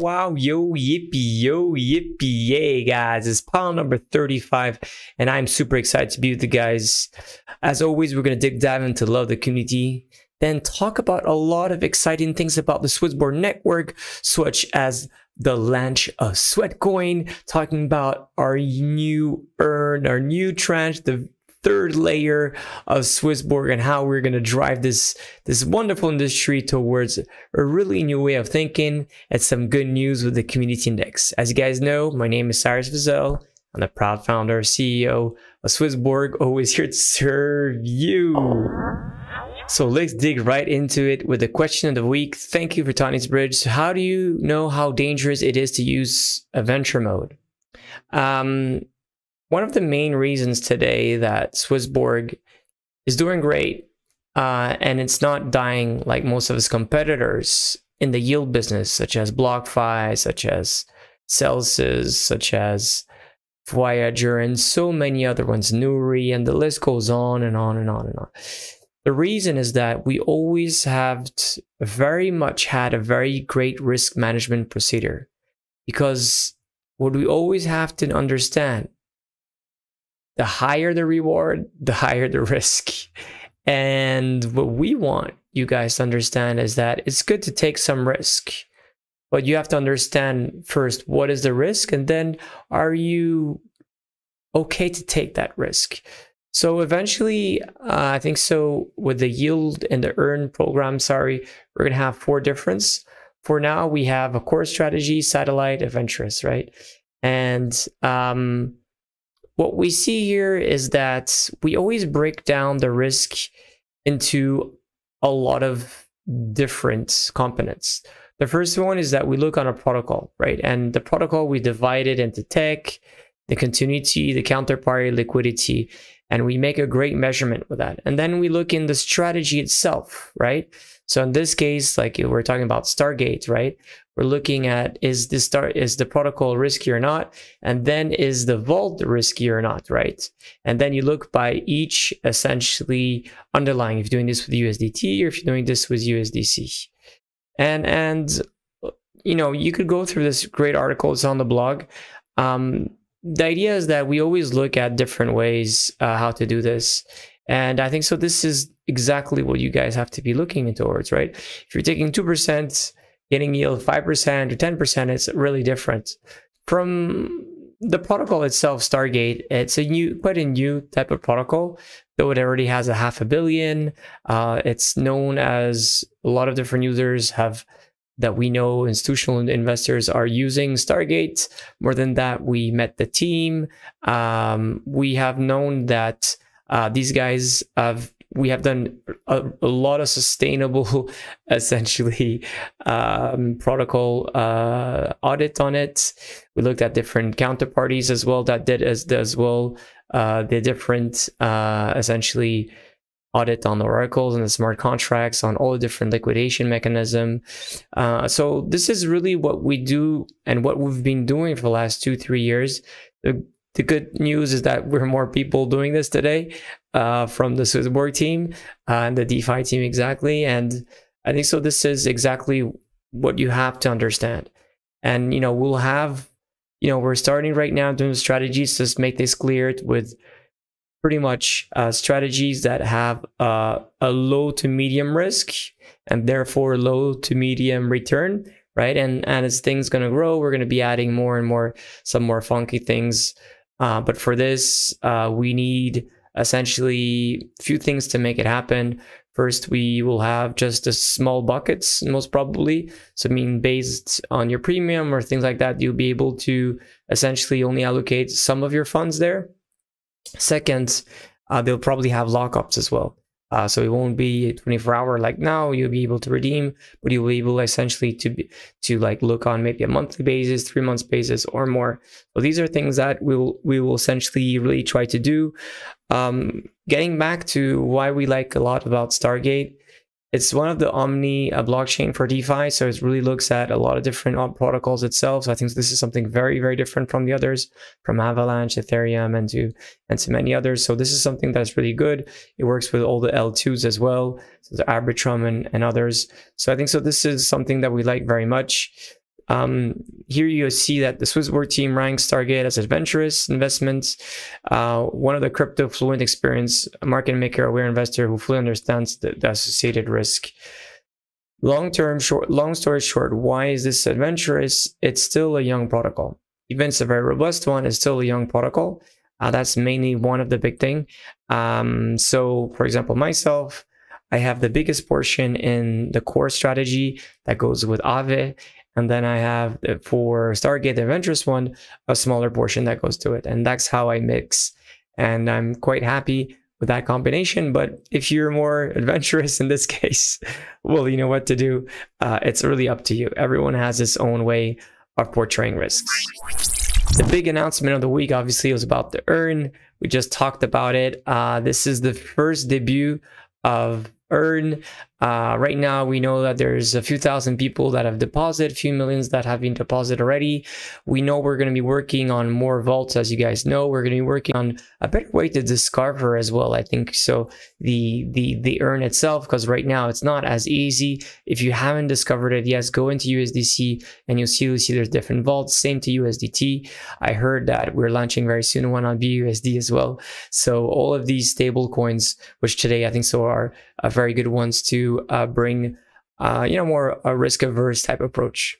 wow, yo, yippee, yo, yippee, yay, guys. It's pile number 35, and I'm super excited to be with you guys. As always, we're going to dig dive into love the community, then talk about a lot of exciting things about the Swissborg network, such as the launch of Sweatcoin, talking about our new earn, our new tranche, the third layer of Swissborg and how we're going to drive this this wonderful industry towards a really new way of thinking and some good news with the community index. As you guys know, my name is Cyrus Fazel. I'm the proud founder, CEO of Swissborg, always here to serve you. So let's dig right into it with the question of the week. Thank you for Tony's Bridge. So how do you know how dangerous it is to use a venture mode? Um, one of the main reasons today that Swissborg is doing great uh, and it's not dying like most of its competitors in the yield business, such as BlockFi, such as Celsius, such as Voyager, and so many other ones, Nuri, and the list goes on and on and on and on. The reason is that we always have very much had a very great risk management procedure because what we always have to understand the higher the reward, the higher the risk. And what we want you guys to understand is that it's good to take some risk, but you have to understand first what is the risk, and then are you okay to take that risk? So eventually, uh, I think so with the yield and the earn program, sorry, we're going to have four difference. For now, we have a core strategy, satellite, adventurous, right? And um, what we see here is that we always break down the risk into a lot of different components. The first one is that we look on a protocol, right? And the protocol we divide it into tech, the continuity, the counterparty liquidity, and we make a great measurement with that. And then we look in the strategy itself, right? So in this case, like we're talking about Stargate, right? We're looking at is the start is the protocol risky or not, and then is the vault risky or not, right? And then you look by each essentially underlying. If you're doing this with USDT or if you're doing this with USDC, and and you know you could go through this great article. It's on the blog. Um, the idea is that we always look at different ways uh, how to do this. And I think so. This is exactly what you guys have to be looking towards, right? If you're taking 2%, getting yield 5% or 10%, it's really different. From the protocol itself, Stargate, it's a new, quite a new type of protocol, though it already has a half a billion. Uh, it's known as a lot of different users have that we know institutional investors are using Stargate. More than that, we met the team. Um, we have known that uh, these guys have we have done a, a lot of sustainable, essentially, um, protocol uh, audit on it. We looked at different counterparties as well that did as as well uh, the different uh, essentially audit on the oracles and the smart contracts on all the different liquidation mechanism. Uh, so this is really what we do and what we've been doing for the last two three years. The good news is that we're more people doing this today uh, from the Swissborg team uh, and the DeFi team exactly. And I think so. This is exactly what you have to understand. And you know, we'll have, you know, we're starting right now doing strategies to make this clear with pretty much uh, strategies that have uh, a low to medium risk and therefore low to medium return right and and as things going to grow we're going to be adding more and more some more funky things uh, but for this, uh, we need essentially a few things to make it happen. First, we will have just a small buckets, most probably. So, I mean, based on your premium or things like that, you'll be able to essentially only allocate some of your funds there. Second, uh, they'll probably have lockups as well. Uh, so it won't be 24 hour like now. You'll be able to redeem, but you'll be able essentially to be, to like look on maybe a monthly basis, three months basis, or more. So these are things that we will we will essentially really try to do. Um, getting back to why we like a lot about Stargate it's one of the Omni uh, blockchain for DeFi, so it really looks at a lot of different protocols itself. So I think this is something very, very different from the others, from Avalanche, Ethereum, and to and to many others. So this is something that's really good. It works with all the L2s as well, so the Arbitrum and, and others. So I think so. This is something that we like very much. Um, here you see that the Swissborg team ranks Stargate as adventurous investments, uh, one of the crypto fluent experience market maker aware investor who fully understands the, the associated risk. Long term, short, long story short, why is this adventurous? It's still a young protocol. Even it's a very robust one, it's still a young protocol. Uh, that's mainly one of the big thing. Um, so, for example, myself, I have the biggest portion in the core strategy that goes with Aave. And then I have for Stargate, the adventurous one, a smaller portion that goes to it. And that's how I mix. And I'm quite happy with that combination. But if you're more adventurous in this case, well, you know what to do. Uh, it's really up to you. Everyone has his own way of portraying risks. The big announcement of the week, obviously, was about the earn. We just talked about it. Uh, this is the first debut of earn. Uh, right now, we know that there's a few thousand people that have deposited, a few millions that have been deposited already. We know we're going to be working on more vaults, as you guys know. We're going to be working on a better way to discover as well. I think so. The the the earn itself, because right now it's not as easy. If you haven't discovered it, yes, go into USDC and you'll see, you'll see there's different vaults. Same to USDT. I heard that we're launching very soon one on BUSD as well. So all of these stable coins, which today I think so are very good ones to uh, bring, uh, you know, more a risk averse type approach.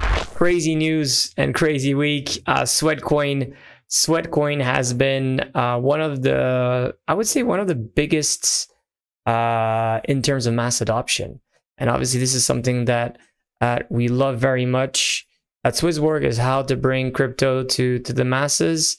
Crazy news and crazy week. Uh, Sweatcoin. Sweatcoin has been uh, one of the, I would say, one of the biggest uh, in terms of mass adoption. And obviously, this is something that we love very much at Swissborg is how to bring crypto to to the masses.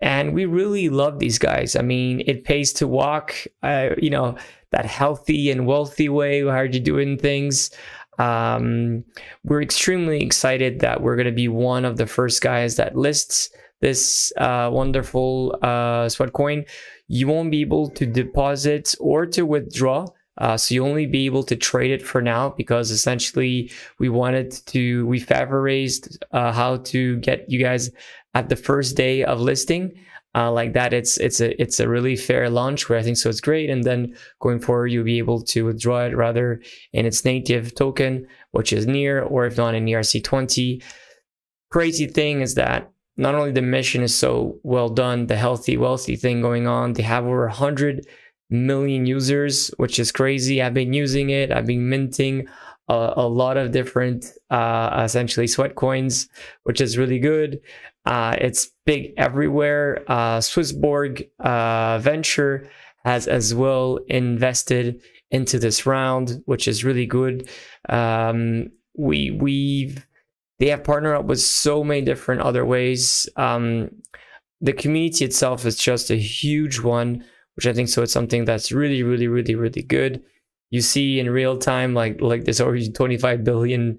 And we really love these guys. I mean, it pays to walk. Uh, you know, that healthy and wealthy way how are you doing things. Um, we're extremely excited that we're going to be one of the first guys that lists this uh, wonderful uh, sweat coin. You won't be able to deposit or to withdraw uh, so you'll only be able to trade it for now because essentially we wanted to we favorized uh, how to get you guys at the first day of listing uh, like that it's it's a it's a really fair launch where I think so it's great. And then going forward you'll be able to withdraw it rather in its native token which is near or if not in ERC20 crazy thing is that not only the mission is so well done the healthy wealthy thing going on they have over 100 million users which is crazy. I've been using it I've been minting a, a lot of different uh, essentially sweat coins which is really good uh, it's big everywhere. Uh, Swissborg uh, Venture has as well invested into this round, which is really good. Um, we we've they have partnered up with so many different other ways. Um, the community itself is just a huge one, which I think so. It's something that's really, really, really, really good. You see in real time, like like there's already 25 billion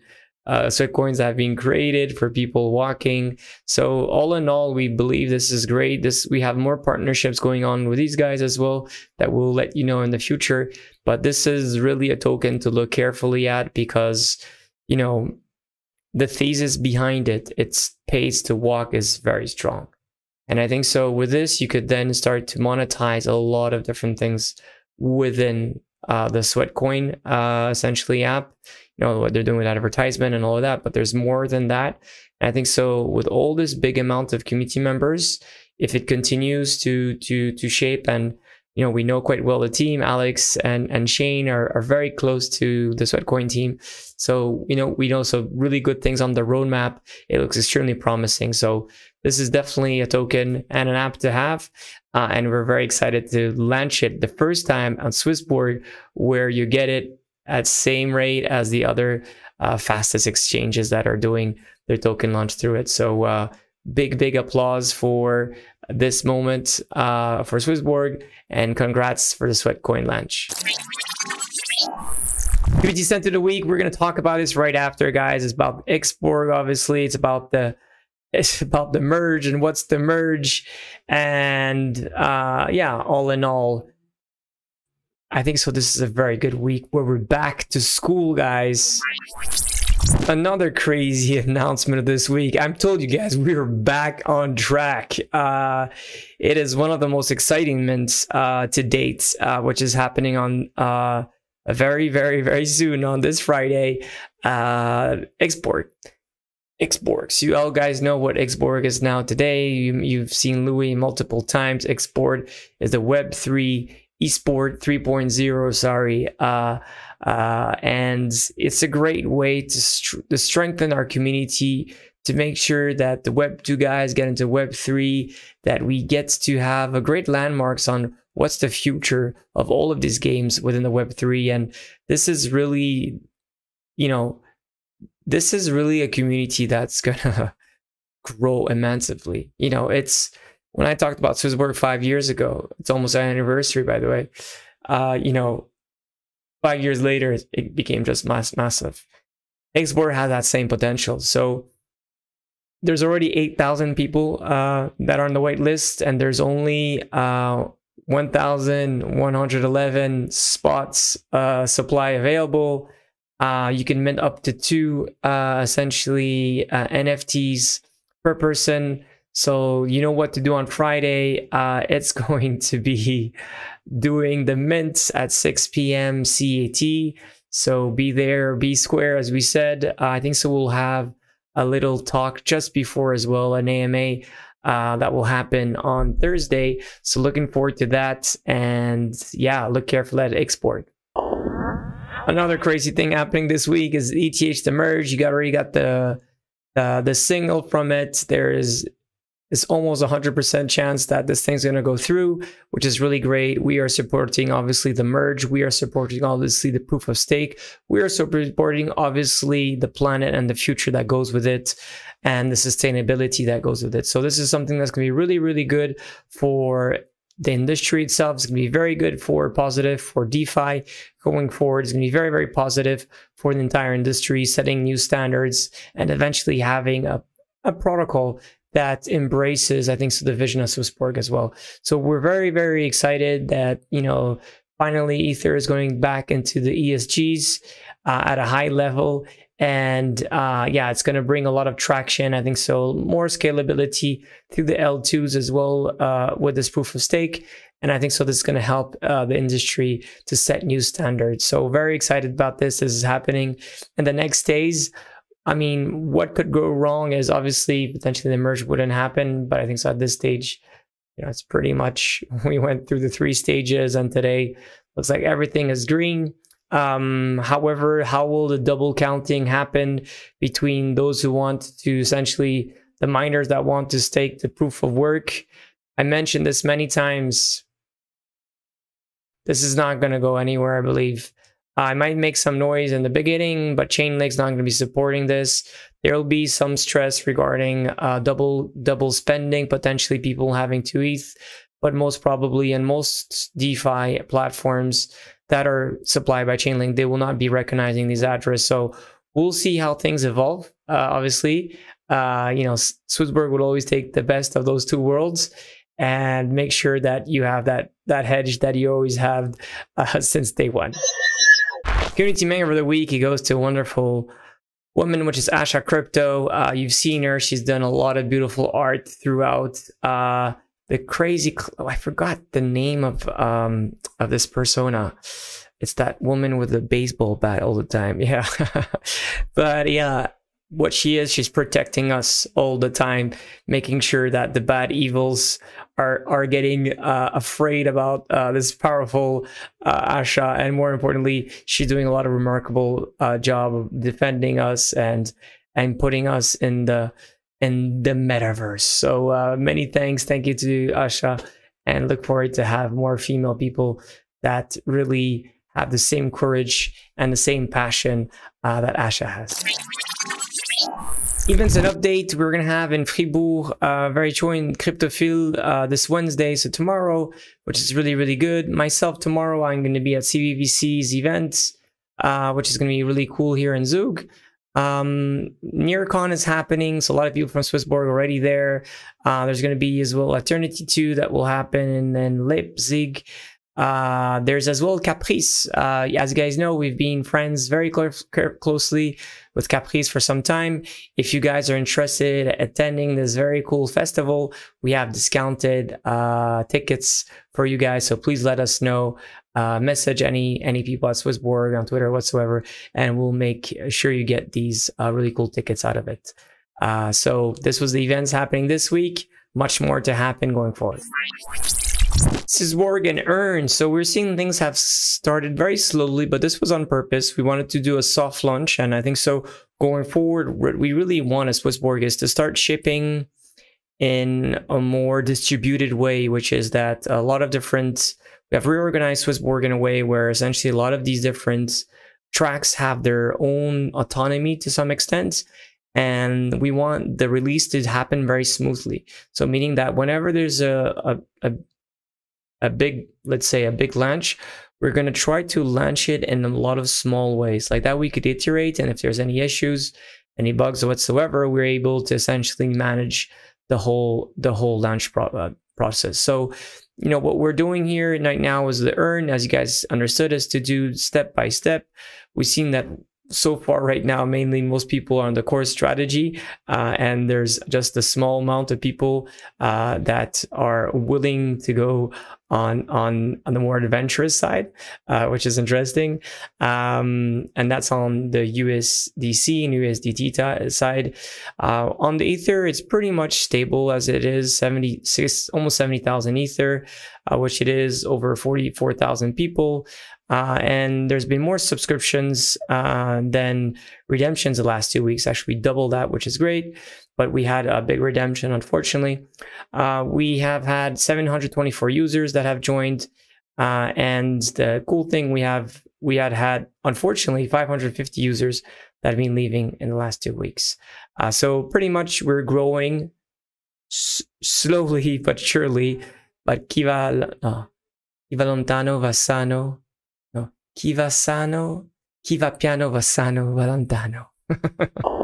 uh, coins that have been created for people walking. So all in all, we believe this is great. This we have more partnerships going on with these guys as well that we'll let you know in the future. But this is really a token to look carefully at because you know the thesis behind it, its pays to walk is very strong. And I think so with this, you could then start to monetize a lot of different things within uh, the Sweatcoin uh, essentially app you know what they're doing with advertisement and all of that but there's more than that. And i think so with all this big amount of community members if it continues to to to shape and you know we know quite well the team alex and and shane are, are very close to the sweatcoin team. So you know we know some really good things on the roadmap. It looks extremely promising. So this is definitely a token and an app to have uh, and we're very excited to launch it the first time on swissborg where you get it at same rate as the other uh, fastest exchanges that are doing their token launch through it. So uh, big, big applause for this moment uh, for Swissborg and congrats for the Sweatcoin launch. Community Center of the Week, we're going to talk about this right after, guys. It's about Xborg, obviously. It's about the it's about the merge and what's the merge. And uh, yeah, all in all, I think so. This is a very good week where we're back to school, guys. Another crazy announcement of this week. I'm told you guys we're back on track. Uh, it is one of the most exciting mints uh, to date, uh, which is happening on uh, very, very, very soon on this Friday. Uh, Xborg. Xborg. So you all guys know what Xborg is now today. You, have seen Louis multiple times. Xborg is the Web3 eSport 3.0, sorry. Uh, uh, and it's a great way to, to strengthen our community, to make sure that the Web 2 guys get into Web 3, that we get to have a great landmarks on what's the future of all of these games within the Web 3. And this is really, you know, this is really a community that's gonna grow immensely. You know, it's when I talked about Swissborg five years ago, it's almost an anniversary, by the way. Uh, you know, five years later, it became just mass massive. Xborg has that same potential. So there's already 8,000 people uh, that are on the wait list, and there's only uh, 1,111 spots uh, supply available. Uh, you can mint up to two uh, essentially uh, NFTs per person. So you know what to do on Friday. Uh, it's going to be doing the mints at 6 p.m. CAT. So be there, be square, as we said. Uh, I think so. We'll have a little talk just before as well, an AMA uh, that will happen on Thursday. So looking forward to that. And yeah, look careful at Xborg. Another crazy thing happening this week is ETH the merge. You got already got the uh, the signal from it. There is it's almost 100% chance that this thing's going to go through, which is really great. We are supporting obviously the merge. We are supporting obviously the proof of stake. We are supporting obviously the planet and the future that goes with it and the sustainability that goes with it. So this is something that's going to be really, really good for the industry itself. is going to be very good for positive for DeFi going forward. It's going to be very, very positive for the entire industry, setting new standards and eventually having a, a protocol that embraces, I think, so the vision of Swissborg as well. So we're very, very excited that, you know, finally Ether is going back into the ESGs uh, at a high level. And uh, yeah, it's going to bring a lot of traction. I think so. More scalability through the L2s as well uh, with this proof of stake. And I think so. This is going to help uh, the industry to set new standards. So very excited about this. This is happening in the next days. I mean, what could go wrong is obviously potentially the merge wouldn't happen, but I think so at this stage, you know, it's pretty much we went through the three stages, and today looks like everything is green. Um, however, how will the double counting happen between those who want to essentially the miners that want to stake the proof of work? I mentioned this many times. This is not going to go anywhere, I believe. I might make some noise in the beginning, but Chainlink's not going to be supporting this. There will be some stress regarding uh, double double spending, potentially people having to ETH, but most probably in most DeFi platforms that are supplied by Chainlink, they will not be recognizing these addresses. So we'll see how things evolve. Uh, obviously, uh, you know, Swissborg will always take the best of those two worlds and make sure that you have that that hedge that you always have uh, since day one. Community member of the week, he goes to a wonderful woman, which is Asha Crypto. Uh, you've seen her. She's done a lot of beautiful art throughout. The crazy, oh, I forgot the name of um, of this persona. It's that woman with the baseball bat all the time. Yeah, but yeah, what she is, she's protecting us all the time, making sure that the bad evils are are getting uh, afraid about uh, this powerful uh, Asha, and more importantly, she's doing a lot of remarkable uh, job of defending us and and putting us in the in the metaverse. So uh, many thanks, thank you to Asha, and look forward to have more female people that really have the same courage and the same passion uh, that Asha has. Events and update we're gonna have in Fribourg, uh, very joint cryptophile uh, this Wednesday, so tomorrow, which is really really good. Myself tomorrow, I'm gonna be at CVVC's event, uh, which is gonna be really cool here in Zug. Um, NearCon is happening, so a lot of people from Swissborg are already there. Uh, there's gonna be as well Eternity 2 that will happen, and then Leipzig. Uh, there's as well Caprice. Uh, as you guys know, we've been friends very cl closely with Caprice for some time. If you guys are interested in attending this very cool festival, we have discounted uh, tickets for you guys. So please let us know. Uh, message any any people at Swissborg on Twitter whatsoever, and we'll make sure you get these uh, really cool tickets out of it. Uh, so this was the events happening this week. Much more to happen going forward. This is Worgen Earn. So we're seeing things have started very slowly, but this was on purpose. We wanted to do a soft launch, and I think so going forward, what we really want as Swissborg is to start shipping in a more distributed way, which is that a lot of different we have reorganized Swissborg in a way where essentially a lot of these different tracks have their own autonomy to some extent and we want the release to happen very smoothly. So meaning that whenever there's a a, a, a big let's say a big launch we're going to try to launch it in a lot of small ways like that we could iterate and if there's any issues any bugs whatsoever we're able to essentially manage the whole the whole launch pro uh, process. So you know, what we're doing here right now is the earn, as you guys understood, is to do step by step. We've seen that so far right now, mainly most people are on the core strategy, uh, and there's just a small amount of people uh, that are willing to go on on on the more adventurous side, uh, which is interesting. Um, and that's on the USDC and USDT side. Uh, on the Ether, it's pretty much stable as it is 76, almost 70,000 Ether, uh, which it is over 44,000 people. Uh, and there's been more subscriptions uh, than redemptions the last two weeks, actually double that, which is great. But we had a big redemption, unfortunately. Uh, we have had 724 users that have joined. Uh, and the cool thing we have, we had had, unfortunately, 550 users that have been leaving in the last two weeks. Uh, so pretty much we're growing slowly but surely. But chi va, no, chi va lontano va sano Chi va sano, chi va piano va va lontano.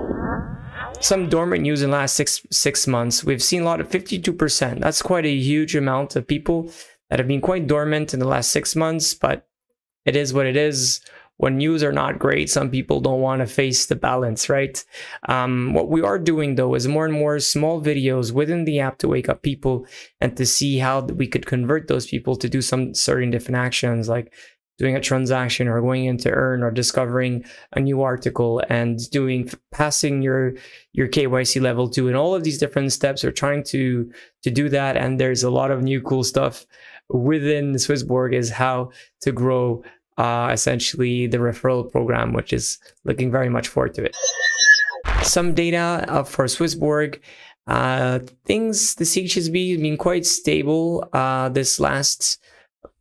Some dormant news in the last six six months. We've seen a lot of 52%. That's quite a huge amount of people that have been quite dormant in the last six months, but it is what it is. When news are not great, some people don't want to face the balance, right? Um, what we are doing though is more and more small videos within the app to wake up people and to see how we could convert those people to do some certain different actions like doing a transaction or going into earn or discovering a new article and doing passing your your KYC level two and all of these different steps are trying to to do that. And there's a lot of new cool stuff within Swissborg is how to grow uh, essentially the referral program which is looking very much forward to it. Some data uh, for Swissborg uh, things the CHSB has been quite stable uh, this last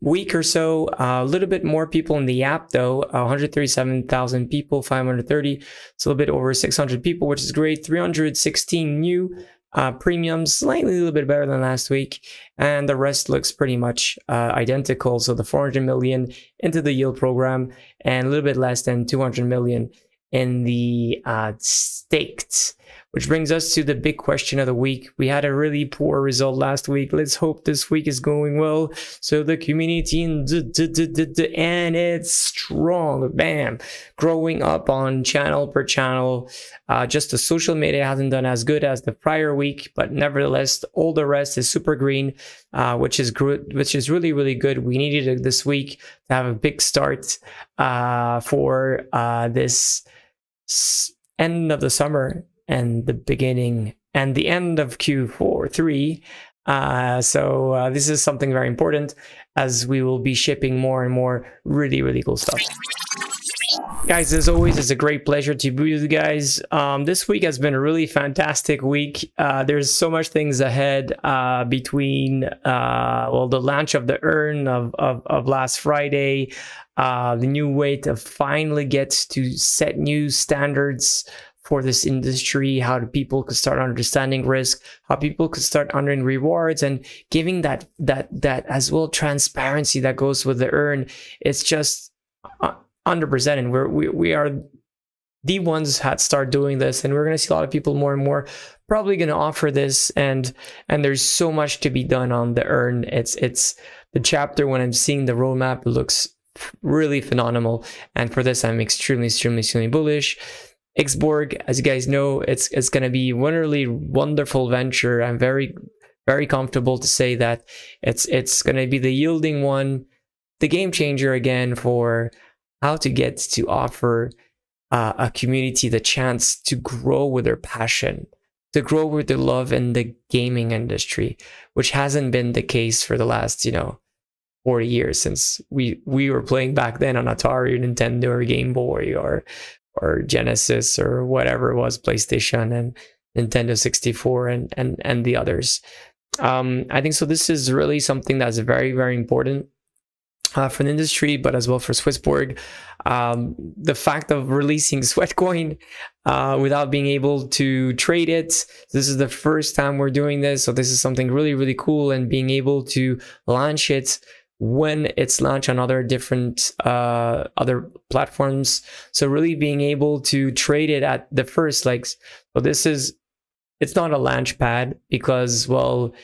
week or so. Uh, a little bit more people in the app though, 137,000 people, 530. It's a little bit over 600 people, which is great. 316 new uh, premiums, slightly a little bit better than last week. And the rest looks pretty much uh, identical. So the 400 million into the yield program and a little bit less than 200 million in the uh, staked which brings us to the big question of the week. We had a really poor result last week. Let's hope this week is going well. So the community and it's strong, bam, growing up on channel per channel. Uh, just the social media hasn't done as good as the prior week, but nevertheless, all the rest is super green, uh, which is which is really, really good. We needed it this week to have a big start uh, for uh, this end of the summer and the beginning and the end of Q4 3. Uh, so uh, this is something very important as we will be shipping more and more really really cool stuff. Guys, as always, it's a great pleasure to be with you guys. Um, this week has been a really fantastic week. Uh, there's so much things ahead uh, between, uh, well, the launch of the Earn of, of, of last Friday, uh, the new way to finally get to set new standards for this industry, how people could start understanding risk, how people could start earning rewards and giving that that that as well transparency that goes with the earn. It's just underrepresented. We're we, we are the ones that start doing this and we're going to see a lot of people more and more probably going to offer this and and there's so much to be done on the earn it's it's the chapter when i'm seeing the roadmap looks really phenomenal and for this i'm extremely extremely extremely bullish Xborg, as you guys know, it's it's going to be one really wonderful venture. I'm very very comfortable to say that it's it's going to be the yielding one, the game changer again for how to get to offer uh, a community the chance to grow with their passion. to grow with their love in the gaming industry, which hasn't been the case for the last, you know, 40 years since we we were playing back then on Atari, Nintendo, or Game Boy, or or Genesis, or whatever it was, PlayStation and Nintendo 64, and and and the others. Um, I think so. This is really something that's very very important uh, for the industry, but as well for Swissborg. Um, the fact of releasing Sweatcoin uh, without being able to trade it. This is the first time we're doing this. So this is something really, really cool and being able to launch it when it's launched on other different uh, other platforms. So really being able to trade it at the first, like, so this is, it's not a launch pad because, well,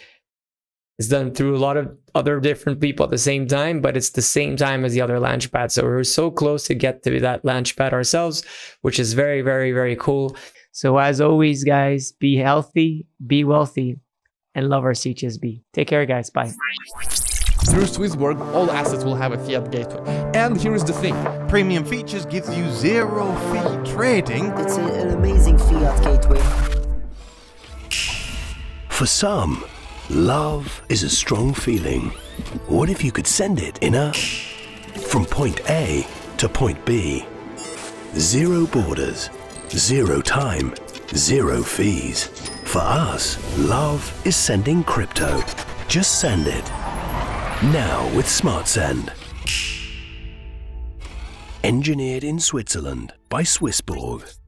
it's done through a lot of other different people at the same time, but it's the same time as the other launchpad. So we're so close to get to that launchpad ourselves, which is very, very, very cool. So as always, guys, be healthy, be wealthy, and love our CHSB. Take care, guys. Bye. Through Swissborg, all assets will have a fiat gateway. And here is the thing. Premium features gives you zero fee trading. It's a, an amazing fiat gateway. For some, Love is a strong feeling. What if you could send it in a. from point A to point B? Zero borders, zero time, zero fees. For us, love is sending crypto. Just send it. Now with SmartSend. Engineered in Switzerland by Swissborg.